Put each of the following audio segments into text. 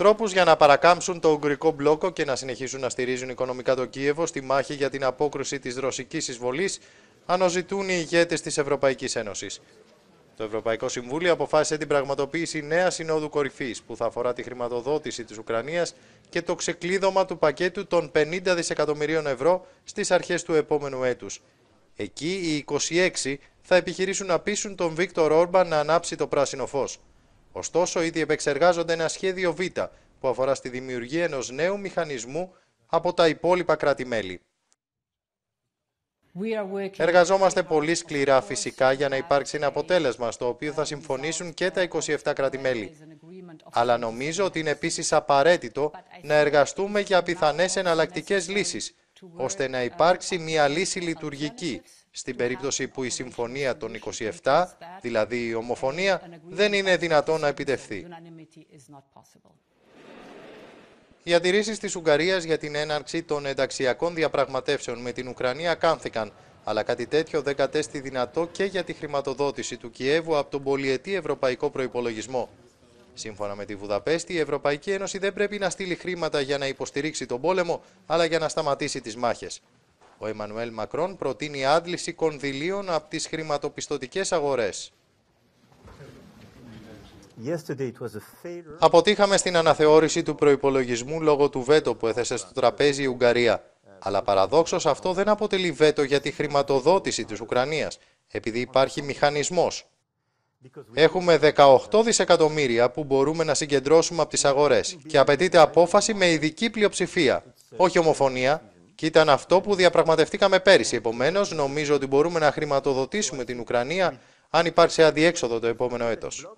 Τρόπου για να παρακάμψουν το Ουγγρικό μπλόκο και να συνεχίσουν να στηρίζουν οικονομικά το Κίεβο στη μάχη για την απόκρουση της ρωσικής εισβολής αναζητούν οι ηγέτες της Ευρωπαϊκής Ένωσης. Το Ευρωπαϊκό Συμβούλιο αποφάσισε την πραγματοποίηση νέα συνόδου κορυφής που θα αφορά τη χρηματοδότηση της Ουκρανίας και το ξεκλείδωμα του πακέτου των 50 δισεκατομμυρίων ευρώ στις αρχές του επόμενου έτους. Εκεί οι 26 θα επιχειρήσουν να πείσουν τον Βίκτορ Όρμπαν να ανάψει το πράσινο φως. Ωστόσο, ήδη επεξεργάζονται ένα σχέδιο Β που αφορά στη δημιουργία ενός νέου μηχανισμού από τα υπόλοιπα κράτη-μέλη. Εργαζόμαστε πολύ σκληρά φυσικά για να υπάρξει ένα αποτέλεσμα στο οποίο θα συμφωνήσουν και τα 27 κράτη-μέλη. Αλλά νομίζω ότι είναι επίσης απαραίτητο να εργαστούμε για πιθανές εναλλακτικές λύσεις, ώστε να υπάρξει μια λύση λειτουργική στην περίπτωση που η συμφωνία των 27, δηλαδή η ομοφωνία, δεν είναι δυνατόν να επιτευχθεί. Οι αντιρρήσεις της Ουγγαρίας για την έναρξη των ενταξιακών διαπραγματεύσεων με την Ουκρανία κάμθηκαν, αλλά κάτι τέτοιο δεν κατέστη δυνατό και για τη χρηματοδότηση του Κιέβου από τον πολιετή ευρωπαϊκό προπολογισμό. Σύμφωνα με τη Βουδαπέστη, η Ευρωπαϊκή Ένωση δεν πρέπει να στείλει χρήματα για να υποστηρίξει τον πόλεμο, αλλά για να σταματήσει τις μάχες. Ο Εμμανουέλ Μακρόν προτείνει άντληση κονδυλίων από τις χρηματοπιστωτικές αγορές. Αποτύχαμε στην αναθεώρηση του προϋπολογισμού λόγω του βέτο που έθεσε στο τραπέζι η Ουγγαρία. Αλλά παραδόξως αυτό δεν αποτελεί βέτο για τη χρηματοδότηση της Ουκρανίας, επειδή υπάρχει μηχανισμός. Έχουμε 18 δισεκατομμύρια που μπορούμε να συγκεντρώσουμε από τις αγορές και απαιτείται απόφαση με ειδική πλειοψηφία, όχι ομοφωνία, και ήταν αυτό που διαπραγματευτήκαμε πέρυσι. Επομένως, νομίζω ότι μπορούμε να χρηματοδοτήσουμε την Ουκρανία αν υπάρξει αδιέξοδο το επόμενο έτος.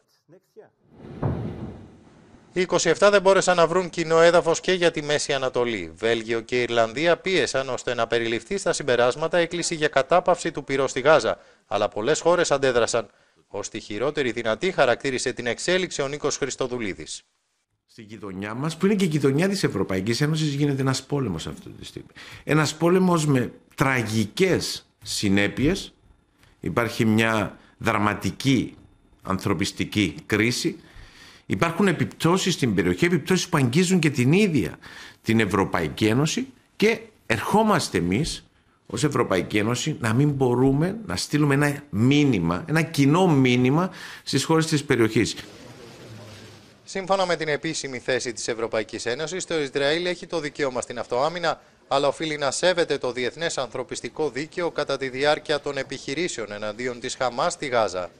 Οι 27 δεν μπόρεσαν να βρουν κοινό έδαφος και για τη Μέση Ανατολή. Βέλγιο και Ιρλανδία πίεσαν ώστε να περιληφθεί στα συμπεράσματα έκκληση για κατάπαυση του πυρός στη Γάζα, αλλά πολλές χώρες αντέδρασαν. Ω τη χειρότερη δυνατή χαρακτήρισε την εξέλιξη ο Νίκος Χριστοδουλίδης. Στη γειτονιά μας, που είναι και η γειτονιά της Ευρωπαϊκής Ένωσης, γίνεται ένας πόλεμος αυτή τη στιγμή. Ένας πόλεμος με τραγικές συνέπειες. Υπάρχει μια δραματική ανθρωπιστική κρίση Υπάρχουν επιπτώσεις στην περιοχή, επιπτώσεις που αγγίζουν και την ίδια την Ευρωπαϊκή Ένωση και ερχόμαστε εμείς ως Ευρωπαϊκή Ένωση να μην μπορούμε να στείλουμε ένα μήνυμα, ένα κοινό μήνυμα στις χώρες της περιοχής. Σύμφωνα με την επίσημη θέση της Ευρωπαϊκής Ένωσης, το Ισραήλ έχει το δικαίωμα στην αυτοάμυνα, αλλά οφείλει να σέβεται το διεθνές ανθρωπιστικό δίκαιο κατά τη διάρκεια των επιχειρήσεων εναντίον της Χαμάς στη Γάζα.